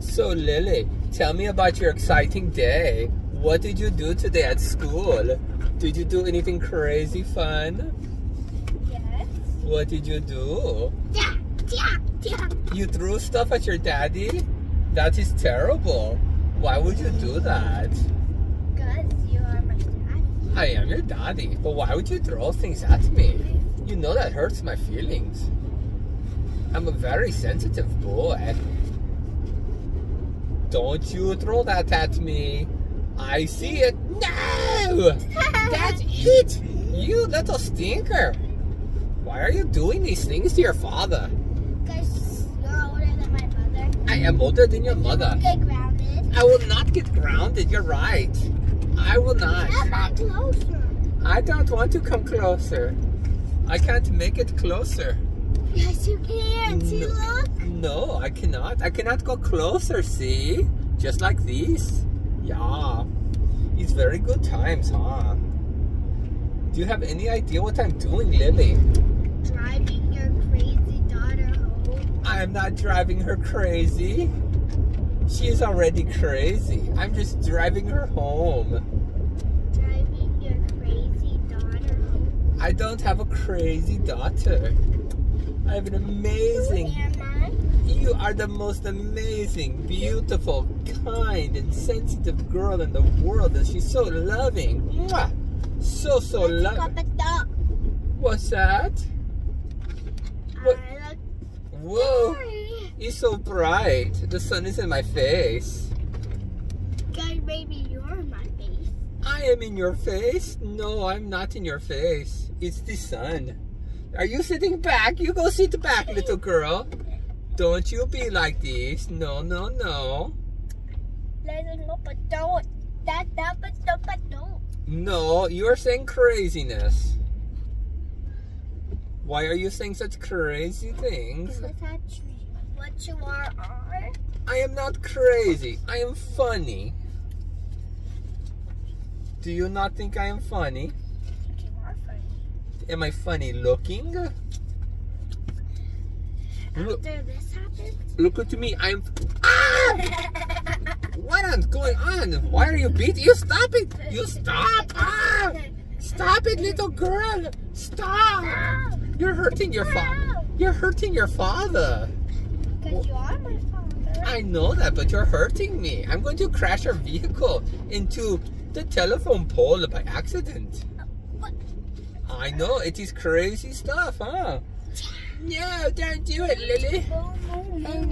So, Lily, tell me about your exciting day. What did you do today at school? Did you do anything crazy fun? Yes. What did you do? Yeah, yeah, yeah. You threw stuff at your daddy? That is terrible. Why would you do that? Because you are my dad. I am your daddy, but why would you throw things at me? You know that hurts my feelings. I'm a very sensitive boy. Don't you throw that at me. I see it. No! That's it! You little stinker! Why are you doing these things to your father? Because you're older than my mother. I am older than your mother. Get grounded. I will not get grounded, you're right. I will not. Come back closer. I don't want to come closer. I can't make it closer. Yes, you can. See, No. look. No, I cannot. I cannot go closer, see? Just like this. Yeah. It's very good times, huh? Do you have any idea what I'm doing, Lily? Driving your crazy daughter home. I am not driving her crazy. She is already crazy. I'm just driving her home. Driving your crazy daughter home. I don't have a crazy daughter. I have an amazing. Who am I? You are the most amazing, beautiful, kind, and sensitive girl in the world, and she's so loving. Mwah! So, so loving. up a dog. What's that? What? I look Whoa! sorry. It's so bright. The sun is in my face. God, baby, you're in my face. I am in your face? No, I'm not in your face. It's the sun. Are you sitting back? You go sit back, little girl. Don't you be like this. No, no, no. Let's up a dog. That, that, but, that, but, no. No, you're saying craziness. Why are you saying such crazy things? What you are, are. I am not crazy. I am funny. Do you not think I am funny? You are funny. Am I funny looking? Look, After this happens, look at me. I'm. Ah! What is going on? Why are you beating? You stop it! You stop! Ah! Stop it, little girl! Stop! You're hurting your father. You're hurting your father. Because you are my father. I know that, but you're hurting me. I'm going to crash our vehicle into the telephone pole by accident. What? I know, it is crazy stuff, huh? No, don't do it, Lily.